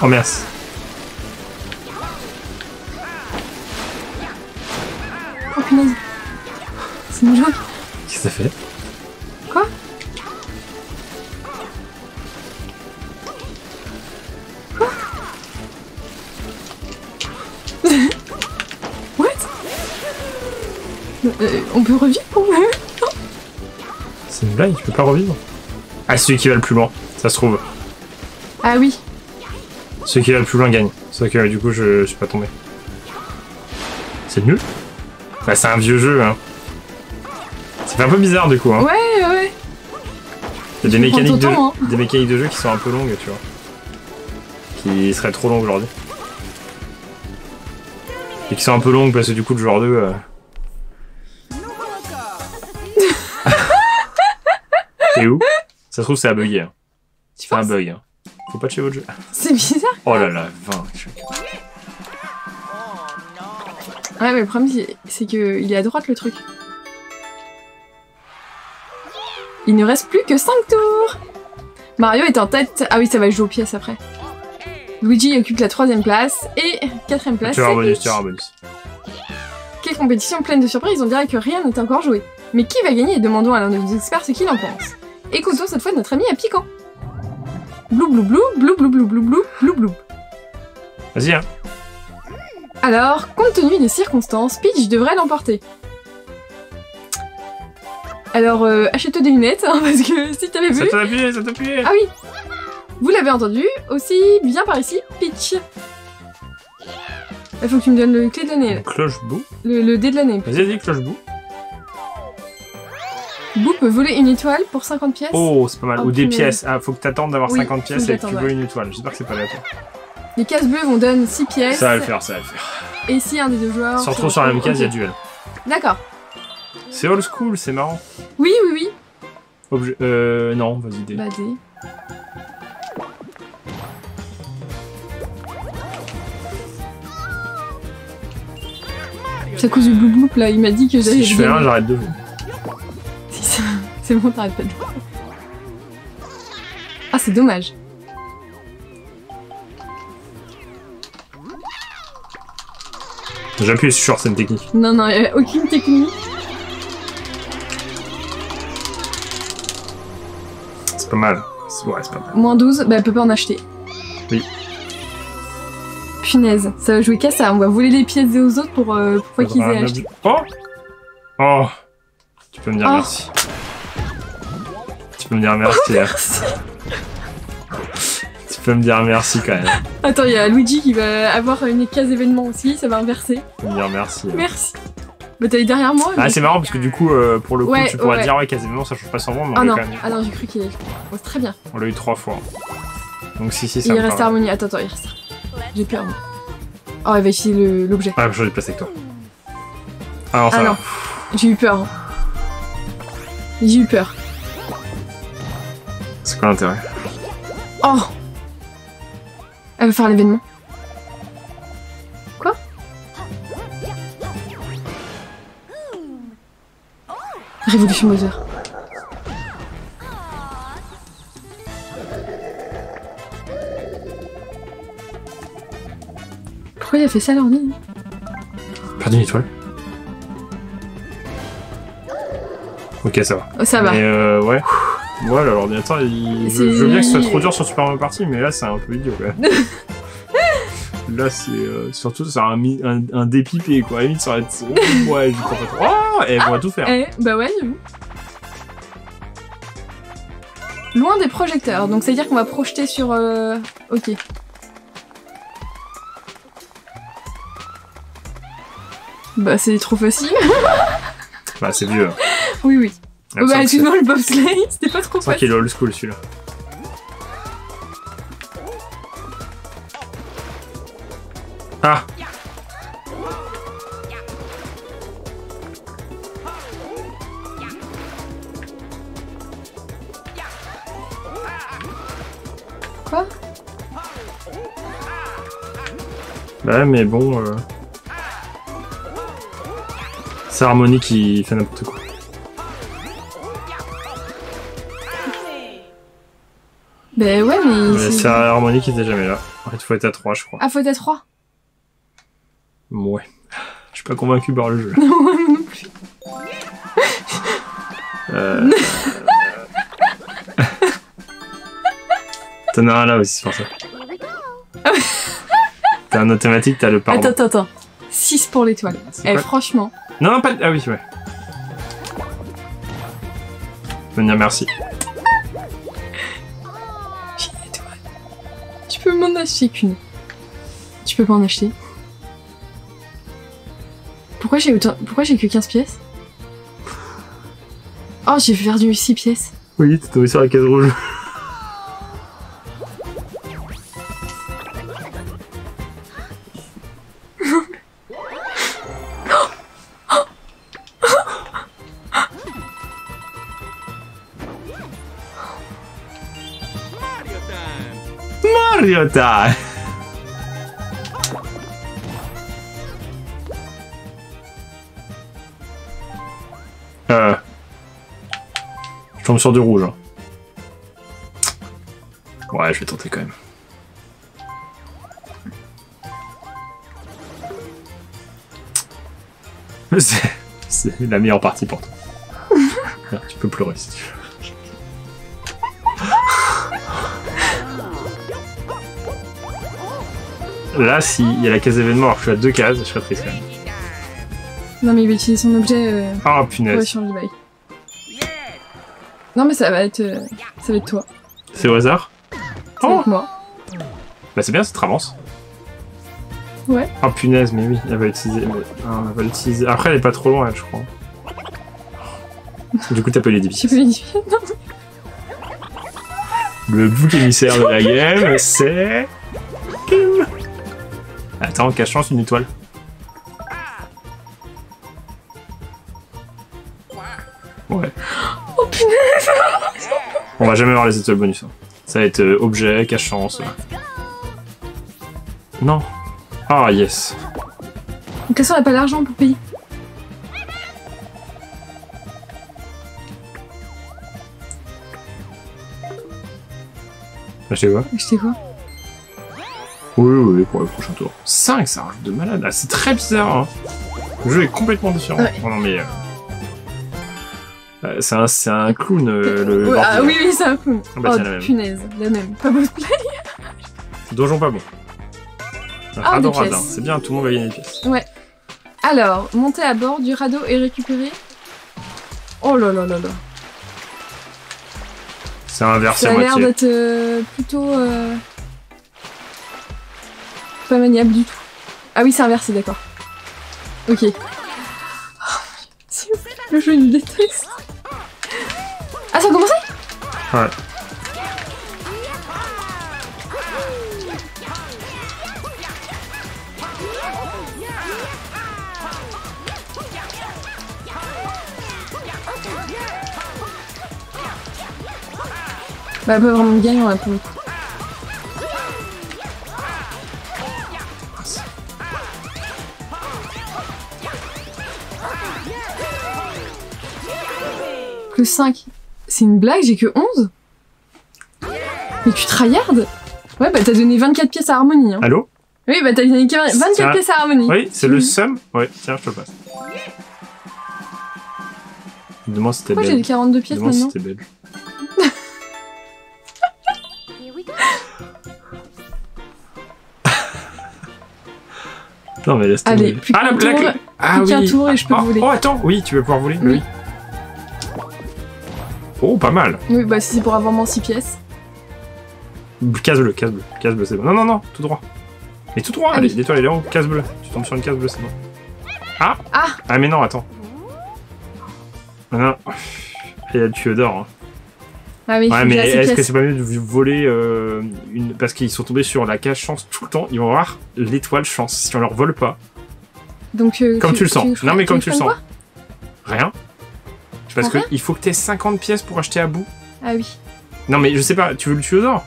Oh merci. Oh punaise. C'est une joke. Qu'est-ce que ça fait? Quoi? What? Euh, On peut revivre quand même C'est une blague, tu peux pas revivre Ah, celui qui va le plus loin, ça se trouve. Ah oui. Celui qui va le plus loin gagne. Sauf que du coup, je, je suis pas tombé. C'est nul Bah, c'est un vieux jeu, hein. Fait un peu bizarre, du coup, hein. Ouais, ouais. Il y a des Tu prends mécaniques, de, temps, hein. des mécaniques de jeu qui sont un peu longues, tu vois. Qui seraient trop longues aujourd'hui. Et qui sont un peu longues parce que du coup, le joueur 2... euh, T'es où? Ça se trouve, c'est à bugger. Hein. Tu C'est un bug. Hein. Faut pas tuer votre jeu. C'est bizarre. Oh là là, 20. je- Ouais, mais le problème, c'est- c'est que il est à droite le truc. Il ne reste plus que 5 tours Mario est en tête. Ah oui, ça va jouer aux pièces après. Luigi occupe la troisième place et quatrième place. Tu as bonus, tu as bonus. Quelle compétition pleine de surprises, on dirait que rien n'est encore joué. Mais qui va gagner? Demandons à l'un de nos experts ce qu'il en pense. Écoutons cette fois notre ami à piquant. Blou blou blou, blou blou blou blou blou, blou blou. Vas-y, hein. Alors, compte tenu des circonstances, Peach devrait l'emporter. Alors, euh, achète-toi des lunettes, hein, parce que si t'avais Ça vu... t'appuie, ça t'appuie. Ah oui Vous l'avez entendu, aussi bien par ici, Peach. Il faut que tu me donnes le clé de l'année, là. Cloche bout. le, le dé de l'année. Vas-y, vas-y, cloche bout. Boo peut voler une étoile pour 50 pièces. Oh, c'est pas mal. Oh, Ou des pièces. Ah, faut que t'attendes d'avoir Oui, 50 faut pièces et que tu ouais. une étoile. J'espère que c'est pas toi. Les cases bleues vont donner 6 pièces. Ça va le faire, ça va le faire. Et si un des deux joueurs... Si on se retrouve sur la même case, il y a duel. D'accord. C'est old school, c'est marrant. Oui, oui, oui. Objet. Euh. Non, vas-y, dé. Bah. C'est à cause du blou blou là, il m'a dit que j'allais Si je fais un, j'arrête de jouer. C'est bon, t'arrêtes pas de jouer. Ah, c'est dommage. J'appuie sur scène technique. Non, non, il y a aucune technique. C'est pas mal. C'est- Ouais, c'est pas mal. Moins 12, bah elle peut pas en acheter. Oui. Punaise, ça va jouer qu'à ça. On va voler les pièces des aux autres pour, euh, pour pas qu'ils aient acheté. Oh Oh Tu peux me dire Oh. merci. Tu peux me dire merci. Merci. Tu peux me dire merci quand même. Attends, il y a Luigi qui va avoir une case événement aussi, ça va inverser. Tu peux me dire merci. hein. Merci. Bah t'es derrière moi. Ah, c'est marrant parce que du coup, euh, pour le coup, Ouais, tu pourrais ouais. dire ouais, quasiment ça change pas son nom, mais on Ah non, quand même eu. ah non, j'ai cru qu'il est. C'est très bien. On l'a eu trois fois. Donc si, si, ça il me reste harmonie. Attends, attends, il reste. J'ai peur. moi. Oh, elle va essayer l'objet. Ah, j'ai de place avec toi. Ah non, ça Ah va. J'ai eu peur. hein. J'ai eu peur. C'est quoi l'intérêt Oh Elle va faire l'événement. Quoi Révolution Bowser. Pourquoi il a fait ça l'ordi Perdu une étoile? Ok, ça va. Oh, ça va. Mais euh, ouais. Voilà, l'ordinateur, il... je, veux bien que ce soit trop dur sur Super Mario Party, mais là, c'est un peu idiot, même. là, c'est euh, surtout ça un, un, un dépipé, quoi. Limite, ça aurait été... Ouais, je crois pas trop. Oh Et on va tout faire. Eh, bah ouais. Loin des projecteurs, donc ça veut dire qu'on va projeter sur... euh, Ok. Bah c'est trop facile. Bah, c'est vieux. oui, oui. Ah, bah excuse-moi le bobsleigh, c'était pas trop facile. qu'il est old school, celui-là. Ah Quoi? Bah, mais bon... Euh... C'est Harmony qui fait n'importe quoi. Bah ouais, mais... Mais c'est- Harmony qui était jamais là. En fait, il faut être à 3, je crois. Ah, faut être à 3. Ouais. Je suis pas convaincu par le jeu. Non, moi non plus. Euh... T'en as un là aussi, c'est pour ça. T'as un automatique, t'as le pardon. Attends, attends, attends. 6 pour l'étoile. Eh, quoi franchement. Non, non, pas... Ah oui, ouais. Venir, merci. M'en acheter qu'une. Tu peux pas en acheter. Pourquoi j'ai. Pourquoi j'ai que 15 pièces? Oh, j'ai perdu 6 pièces. Oui, t'es tombé sur la case rouge. Euh... Je tombe sur du rouge. hein. Ouais, je vais tenter quand même. C'est la meilleure partie pour toi. Tu peux pleurer si tu veux. Là, s'il y a la case événement alors que je suis à deux cases, je serais triste quand même. Non, mais il va utiliser son objet euh, Ah pour punaise. bail. Non, mais ça va être... euh, ça va être toi. C'est au hasard Ça va Oh être moi. Bah c'est bien, ça te. Ouais. Ah punaise, mais oui, elle va utiliser. ah, elle va l'utiliser. Après, elle est pas trop loin, elle, je crois. Du coup, t'as pas les 10 J'ai pas les difficultés. Non. Le bouc émissaire de la game, c'est. Quelle chance, une étoile. Ouais. Oh punaise On va jamais avoir les étoiles bonus. hein. Ça va être euh, objet, cache chance. Non. Ah, yes. De toute façon, on a pas l'argent pour payer. Achetez quoi? Acheter quoi? Oui, oui, pour le prochain tour. 5, ça rajoute de malade. Ah, c'est très bizarre. Hein. Le jeu est complètement différent. Ouais. Oh non, mais. euh, c'est un, c'est un clown, euh, le. Ouais, Ah oui, oui, c'est un coup. Ah bah oh, tiens, la même. punaise, la même. Pas beau de play. Donjon pas bon. Ah, Radon des radin. C'est bien, tout le monde va gagner des pièces. Alors, monter à bord du radeau et récupérer. Oh là là là là. C'est inversé Ça à a l'air moitié. d'être euh, plutôt. Pas maniable du tout. Ah oui, c'est inversé, d'accord. Ok. Oh, le jeu, il me déteste. Ah, ça a commencé? Ouais. Bah, pas vraiment gagnant là pour le coup. Que 5. C'est une blague, j'ai que 11 Mais tu tryhardes Ouais, bah t'as donné 24 pièces à Harmonie. Hein. Allô Oui, bah t'as donné 24 Ça- pièces à Harmonie. Oui, c'est le sum. Ouais, tiens, je te le passe. Demande si c'était Pourquoi j'ai belge. 42 pièces Demande si maintenant c'était belge. Non, mais laisse Allez, tomber. plus ah, la blague tour, Ah plus qu'un oui tour et je peux oh, voler. Oh, attends Oui, tu vas pouvoir voler Oui. Oui. Oh, pas mal. Oui, bah si c'est pour avoir moins 6 pièces. Case bleue, case bleue, case bleue, c'est bon. Non, non, non, tout droit. Mais tout droit, Ah allez, oui. l'étoile est en haut, case bleue. Tu tombes sur une case bleue, c'est bon. Ah Ah Ah, mais non, attends. Ah, Non. Il y a le Tuedor. Hein. Ah faut Ouais, mais est-ce que c'est pas mieux de voler euh, une. Parce qu'ils sont tombés sur la case chance tout le temps, ils vont avoir l'étoile chance. Si on leur vole pas, Donc, euh, comme tu, le sens. non, mais comme tu le sens. Rien. Parce que il faut que t'aies 50 pièces pour acheter à bout. Ah oui. Non, mais je sais pas, tu veux le Tuedor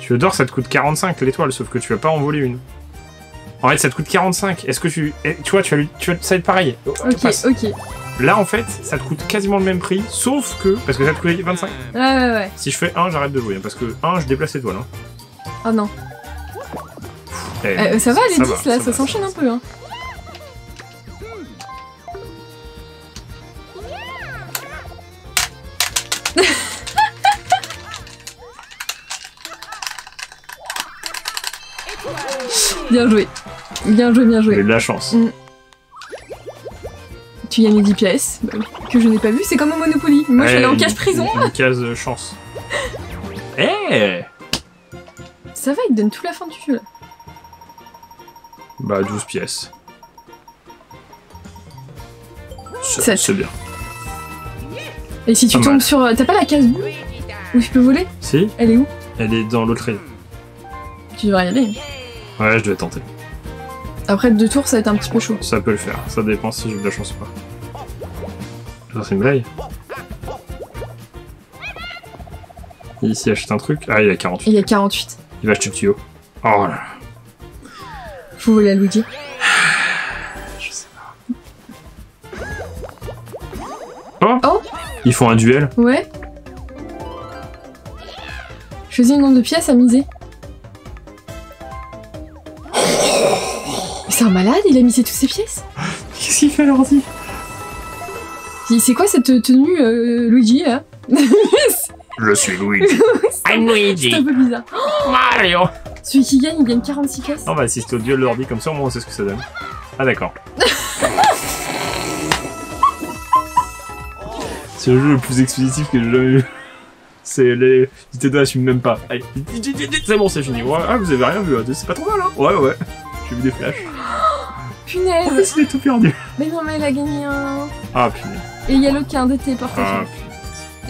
Tuedor, ça te coûte 45 l'étoile, sauf que tu vas pas en voler une. En fait, ça te coûte 45. Est-ce que tu. eh, Tu vois, tu vas, tu vas- ça va être pareil. Ok, Passe. ok. Là, en fait, ça te coûte quasiment le même prix, sauf que. Parce que ça te coûte 25. Ouais, ouais, ouais. Si je fais 1, j'arrête de jouer. hein, parce que 1, je déplace l'étoile. Hein. Oh non. Eh, Euh, ça va, les 10 va, là, ça ça s'enchaîne un peu. Hein. bien joué. Bien joué, bien J'ai joué. de la chance. Mm. Tu gagnes 10 pièces, bah que je n'ai pas vu, c'est comme au Monopoly. Moi je suis allée en cache prison. Une, une case chance. Eh Ça va, il te donne toute la fin du jeu là. Bah, 12 pièces. C'est bien. Et si tu tombes mal. sur. T'as pas la case bleue Où je peux voler Si Elle est où Elle est dans l'autre rayon. Tu devrais y aller. Ouais, je devais tenter. Après deux tours, ça va être un petit peu chaud. Ça peut le faire. Ça dépend si j'ai de la chance ou pas. Ça, c'est une blague. Et ici, achète un truc. Ah, il a 48. Et il y a 48. Il va acheter le tuyau. Oh là là. Faut voler à Luigi. Je sais pas. Oh, Oh Ils font un duel. Ouais. Choisis le nombre de pièces à miser. Mais c'est un malade, il a misé toutes ses pièces. Qu'est-ce qu'il fait, l'ordi? C'est quoi cette tenue, euh, Luigi, là? Je suis Luigi. I'm C'est un peu bizarre. Mario. Celui qui gagne, il gagne 46 pièces. On va assister au duel de l'ordi comme ça, au moins on sait ce que ça donne. Ah d'accord. C'est le jeu le plus expéditif que j'ai jamais vu. C'est les. Il te assume même pas. Allez, c'est bon, c'est fini. Ouais, ah, vous avez rien vu, hein. c'est pas trop mal, hein. Ouais, ouais. J'ai vu des flashs. En Punaise fait, il est tout perdu. Mais non, mais il a gagné un... Ah, punaise. Et il y a l'autre qui a un Ah, contre. punaise.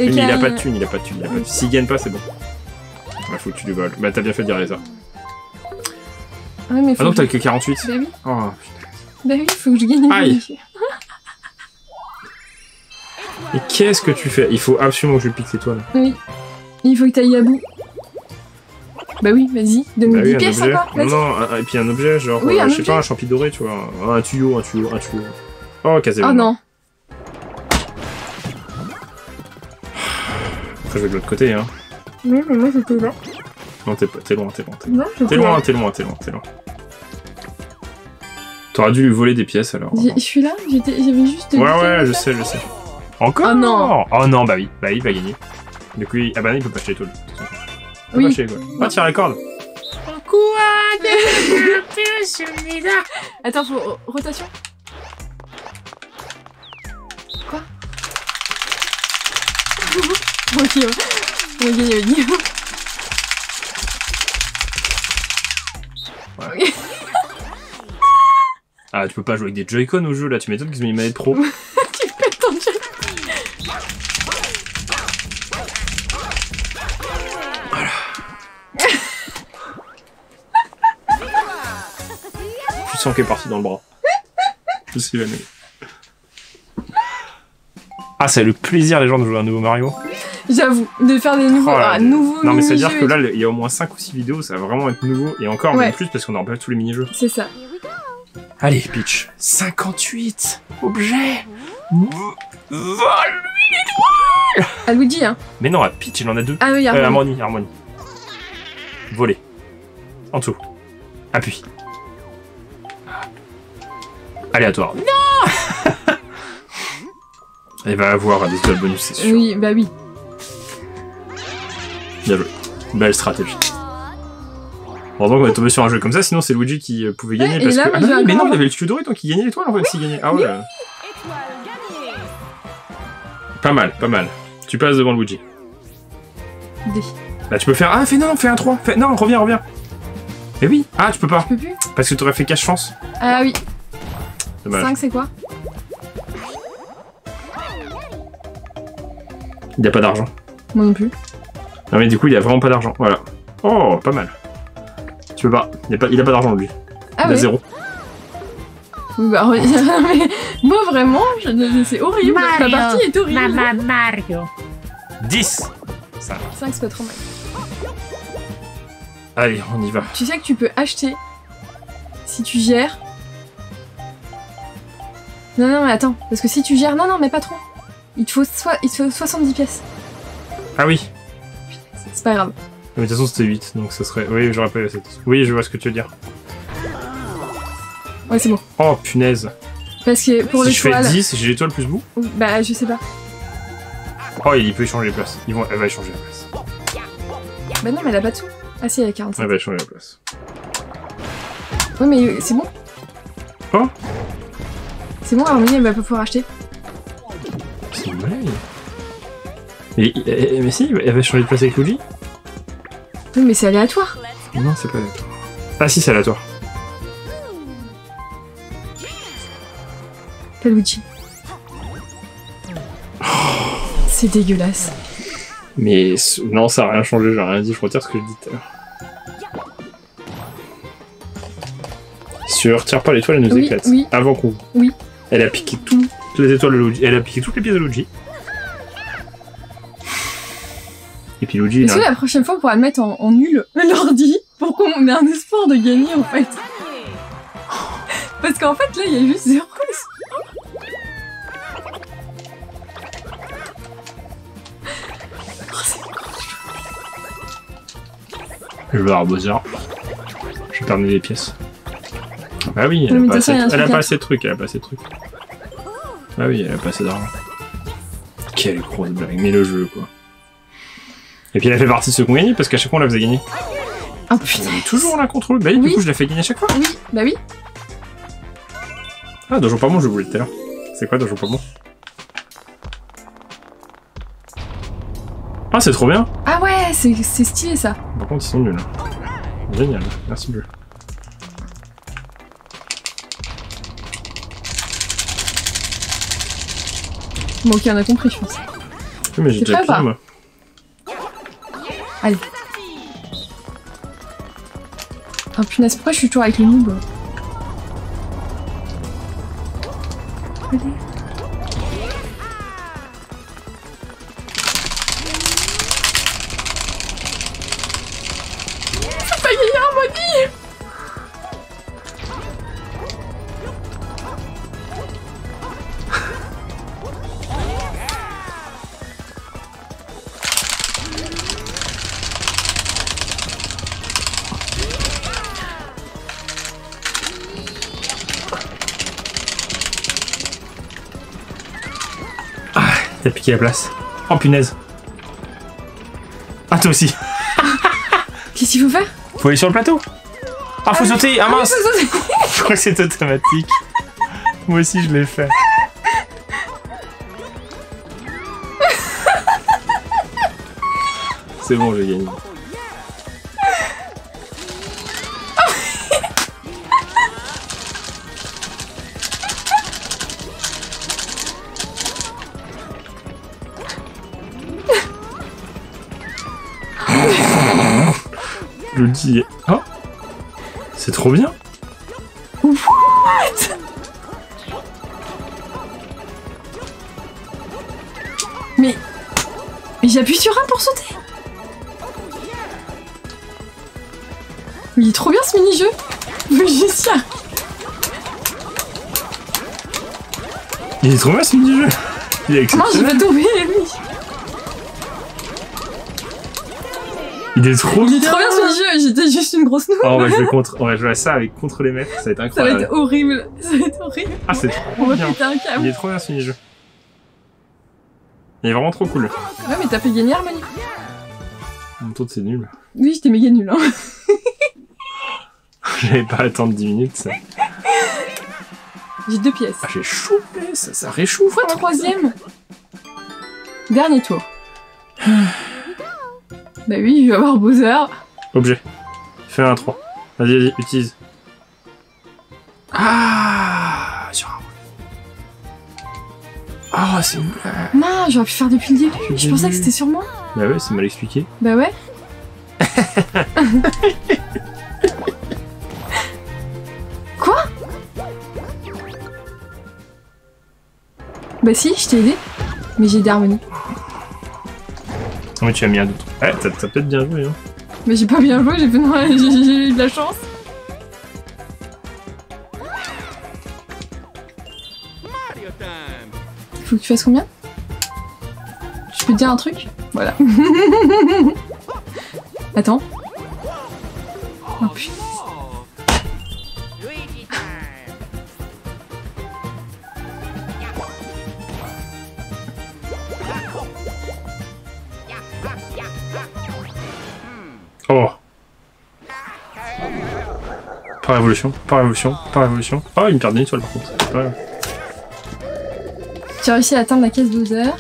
Et Mais il a pas de thune, il a pas de thune, il a pas de thune. S'il gagne pas, c'est bon. Bah, faut que tu lui voles. Bah, t'as bien fait de dire ça. Ah, ouais, mais faut Ah non, que... t'as que 48. Bah oui, Oh, bah oui, faut que je gagne Aïe. Et qu'est-ce que tu fais? Il faut absolument que je pique l'étoile. Oui. Il faut que t'ailles à bout. Bah oui, vas-y. Donne-moi Bah 10 oui, un pièces. Non, un- et puis un objet, genre, Oui, euh, un je sais pas, un champi doré, tu vois. Un, tuyau, un tuyau, un tuyau. Oh, casé. Oh non. Après, je vais de l'autre côté, hein. Oui, mais moi j'étais là. Non, t'es loin, t'es loin. T'es loin. T'es loin, t'es loin, t'es loin, t'es loin. T'aurais dû lui voler des pièces alors. Je suis là, j'étais- j'avais juste. Ouais, ouais, je sais, je sais. Encore Oh non. Oh non, bah oui, bah il va gagner. Du coup, il... ah bah non, il peut pas acheter façon. Il peut Oui. pas acheter, quoi. Ah, tiens, la corde. Attends, faut. oh, Rotation. Quoi Ok, ouais. Ok, ok. Ah, tu peux pas jouer avec des Joy-Con au jeu là, tu m'étonnes qu'ils ont mis une manette pro. Qu'elle est partie dans le bras. Je suis évanoui. Ah, c'est le plaisir les gens de jouer à un nouveau Mario. J'avoue, de faire des nouveaux. Oh là ah, là. nouveaux Non, mais ça veut dire que là, il y a au moins 5 ou 6 vidéos, ça va vraiment être nouveau. Et encore, Ouais. même plus, parce qu'on aura pas tous les mini-jeux. C'est ça. Allez, Peach. 58 objets Vol À Luigi, hein. Mais non, à Peach, il en a deux. Ah oui, Euh, Harmony. harmonie, harmonie. Voler. En dessous. Appuie. Aléatoire. Non Elle va avoir des étoiles bonus, c'est sûr. Oui, bah oui. Bien joué. Belle stratégie. Heureusement qu'on est tombé sur un jeu comme ça, sinon c'est Luigi qui euh, pouvait gagner. Ouais, parce là, que... Ah, oui, mais non, il avait le tuyau doré, donc il gagnait l'étoile en fait s'il gagnait. Ah ouais. Étoile. Pas mal, pas mal. Tu passes devant Luigi. D. Là, tu peux faire. Ah, fais non, non, fais un 3. Fais... Non, reviens, reviens. Mais oui. Ah, tu peux pas. Je peux plus? Parce que t'aurais fait cache chance. Ah oui, Dommage. 5 c'est quoi Il y a pas d'argent. Moi non plus. Non, mais du coup, il y a vraiment pas d'argent. Voilà. Oh, pas mal. Tu peux pas. Il a pas, il a pas d'argent lui. Ah il a zéro. Oui, bah, mais moi vraiment, c'est horrible. La partie est horrible. Mario. 10 Ça. 5 c'est pas trop mal. Allez, on y va. Tu sais que tu peux acheter si tu gères. Non, non, mais attends, parce que si tu gères. Non, non, mais pas trop. Il te faut, soi- il te faut 70 pièces. Ah oui. C'est pas grave. Mais de toute façon, c'était 8, donc ça serait. Oui, j'aurais pas eu cette. Oui, je vois ce que tu veux dire. Ouais, c'est bon. Oh, punaise. Parce que pour si je fais l'étoile. 10, j'ai l'étoile plus bout. Bah, je sais pas. Oh, il peut échanger les places. Ils vont... Elle va échanger la place. Bah, non, mais elle a pas de sous. Ah, si, elle a 45. Elle va échanger la place. Ouais, mais c'est bon. Quoi? C'est bon, Harmonie, elle va pas pouvoir acheter. C'est une blague. Mais, mais si, elle va changer de place avec Luigi Oui, mais c'est aléatoire. Non, c'est pas aléatoire. Ah si, c'est aléatoire. Pas Luigi. C'est dégueulasse. Mais non, ça a rien changé, j'ai rien dit, je retire ce que je dis tout à l'heure. Si tu retires pas l'étoile, elle nous Oui, éclate. oui. Avant qu'on. Oui. Elle a piqué toutes les étoiles de Luigi. Elle a piqué toutes les pièces de Luigi. Et puis Luigi, Est-ce que la prochaine fois, on pourra le mettre en, en nul, l'ordi, pour qu'on ait un espoir de gagner, en fait? Parce qu'en fait, là, il y a juste zéro. Je vais avoir Bowser. Je vais perdre des pièces. Ah oui, elle a pas assez, elle a pas assez de trucs, elle a pas assez de trucs. Ah oui, elle a pas assez d'argent. Quelle grosse blague, mais le jeu quoi. Et puis elle a fait partie de ceux qui ont gagné parce qu'à chaque fois on la faisait gagner. Oh putain. Toujours là contre eux. Bah oui, Oui. du coup je la fais gagner à chaque fois. Oui, bah oui. Ah, Donjon pas bon, je voulais tout à l'heure. C'est quoi Donjon pas bon Ah, c'est trop bien Ah ouais, c'est c'est stylé ça. Par contre, ils sont nuls. Génial, merci le jeu. Bon, ok, on a compris, je pense. Oui, mais pris bas. moi. Allez. Ah punaise, pourquoi je suis toujours avec le noob? Allez. Piqué la place. Oh punaise. Ah, toi aussi. Qu'est-ce qu'il faut faire? Faut aller sur le plateau. Ah, faut sauter. Ah mince. Je crois que c'est automatique. Moi aussi, je l'ai fait. C'est bon, j'ai gagné. Le dis. Oh. C'est trop bien. Mais... Mais j'appuie sur un pour sauter. Mais il est trop bien ce mini-jeu. Sûre. Il est trop bien ce mini-jeu. Il est Comment je exceptionnel. vais tomber lui Il est trop Il est trop bien ce mini-jeu, j'étais juste une grosse noix. Oh, on va jouer contre, on va jouer à ça avec contre les maîtres, ça va être Ça va incroyable. être horrible, ça va être horrible. Ah, c'est trop bien. Il est trop bien ce mini-jeu. Il est vraiment trop cool. Ouais, mais t'as fait gagner. En même temps, c'est nul. Oui, j'étais méga nulle. Hein. J'avais pas attendre 10 minutes, ça. J'ai deux pièces. Ah, j'ai chauffé, ça, ça réchauffe. Pourquoi troisième? Dernier tour. bah oui, je vais avoir Bowser. Objet. Fais un 3. Vas-y, vas-y, utilise. Ah Sur un Ah, c'est une blague. Mince, j'aurais pu faire depuis le début. Depuis Je le pensais que c'était sur moi. Bah ouais, c'est mal expliqué. Bah ouais. Quoi? Bah si, je t'ai aidé. Mais j'ai aidé Harmonie. Mais tu as mis un doute. Ouais, t'as t'as peut-être bien joué, hein. Mais j'ai pas bien joué, j'ai fait eu de la chance. Faut que tu fasses combien? Je peux te dire un truc? Voilà. Attends. Oh putain. Par révolution, par révolution, par révolution. Oh, il me perd une étoile par contre. pas grave. Tu as réussi à atteindre la caisse Bowser.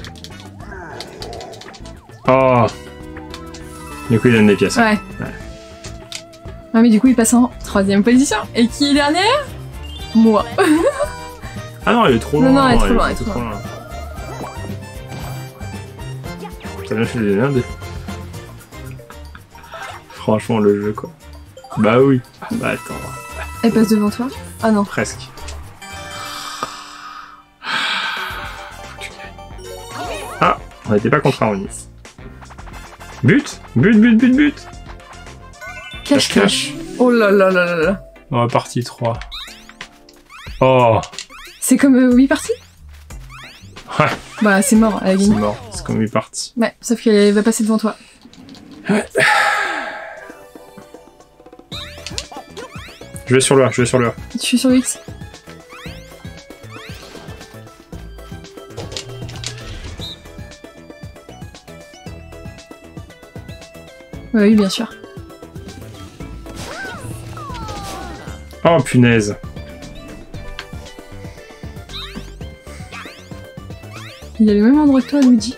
Oh Du coup, il donne des pièces. Ouais. Ouais, mais du coup, il passe en troisième position. Et qui est dernière? Moi. Ah non, elle est trop Non, loin. non, elle est trop loin, elle est trop T'as bien fait un dé. Franchement, le jeu, quoi. Bah oui. Ah, bah attends, Elle passe devant toi Ah non. presque. Ah, on n'était pas contre Harmonie. But But, but, but, but Cache, Cache. Oh là là là là là. Oh, partie 3. Oh C'est comme euh, oui parti Ouais. Bah, c'est mort, elle a C'est gagné. mort, c'est comme une partie. Ouais, sauf qu'elle va passer devant toi. Je vais sur le A, je vais sur le A. Je suis sur le X. Ouais, oui, bien sûr. Oh punaise. Il a le même endroit que toi, Luigi.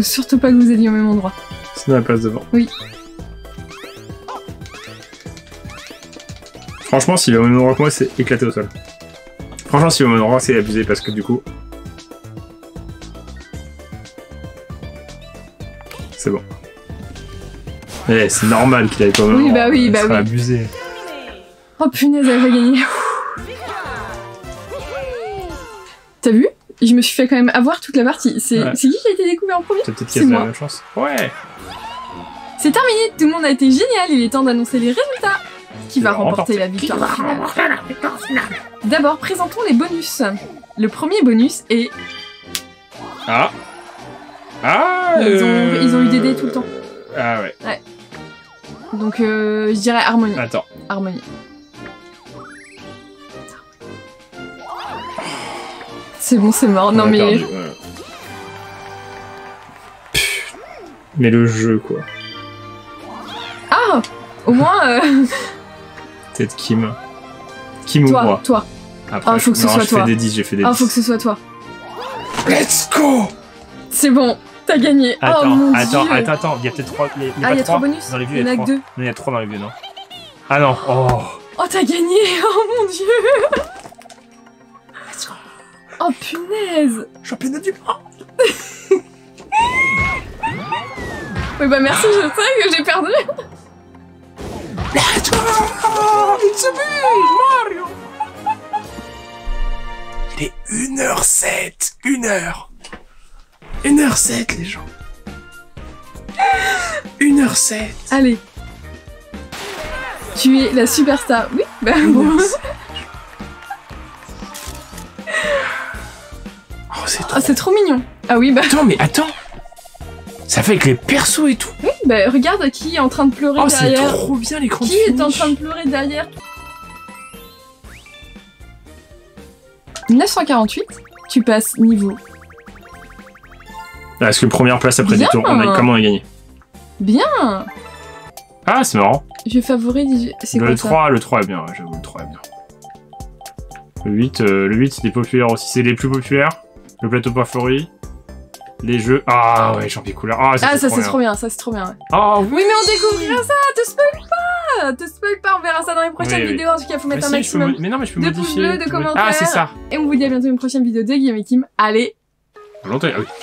Faut surtout pas que vous alliez au même endroit. Sinon elle passe devant. Oui. Franchement, s'il est au même endroit que moi, c'est éclaté au sol. Franchement, s'il est au même endroit, c'est abusé parce que du coup. C'est bon. Eh, c'est normal qu'il aille pas au même Oui, endroit. bah oui, bah oui. abusé. Oh punaise, elle va gagner. Je me suis fait quand même avoir toute la partie. C'est Ouais. qui qui a été découvert en premier C'est qu'il y a moi. la même chance. Ouais. C'est terminé, tout le monde a été génial, il est temps d'annoncer les résultats. Qui va remporter la victoire finale D'abord, présentons les bonus. Le premier bonus est... Ah. Ah. Ils ont, euh, ils ont eu des dés tout le temps. Ah ouais. Donc euh, je dirais harmonie. Attends. Harmonie. C'est bon, c'est mort. Non mais... perdu, ouais. Pff. Mais le jeu, quoi. Ah Au moins, euh, Peut-être Kim. Kim ou toi, moi. toi. Après, Ah, faut que ce non, soit je toi. fais des 10, j'ai fait des 10. Ah, faut que ce soit toi. Let's go C'est bon, t'as gagné. oh Attends, mon attends, dieu. attends, attends, il y a peut-être 3. Il y a, Ah, pas y a trois trois bonus Dans les vieux, Il y en a trois. que deux. Non, il y a 3 dans les vieux, non Ah non, oh Oh, t'as gagné Oh mon dieu Oh punaise. Championnat du monde. Oui bah merci, je sais que j'ai perdu. Let's go. It's a me, Mario. Il est 1h07 1h 1h07, les gens. 1h07 Allez. Tu es la superstar. Oui Bah bon. Oh, c'est trop... C'est trop mignon. Ah oui, bah Attends, mais attends Ça fait avec les persos et tout oui, bah regarde qui est en train de pleurer Oh, c'est derrière. trop bien l'écran Qui est en train de pleurer derrière 948, tu passes niveau. Ah, Est-ce que première place après Bien. des tours on a, Comment on a gagné Bien Ah, c'est marrant. Je favorise. C'est Le quoi ça 3, le 3 est bien, j'avoue, le 3 est bien. Le 8, euh, le 8 c'est des populaires aussi, c'est les plus populaires. Le plateau favori. Les jeux. Ah ouais, champion couleur. Ah, Ah, ça c'est trop bien, ça c'est trop bien. ouais. Ah oui, Oui, mais on découvrira ça, te spoil pas Te spoil pas, on verra ça dans les prochaines Oui, vidéos. En tout cas, faut mais, mettre un si, maximum. mais non, mais je peux de pouces bleus, de commentaires. Ah, c'est ça. Et on vous dit à bientôt une prochaine vidéo de Guillaume et Kim. Allez ah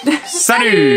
oui. Salut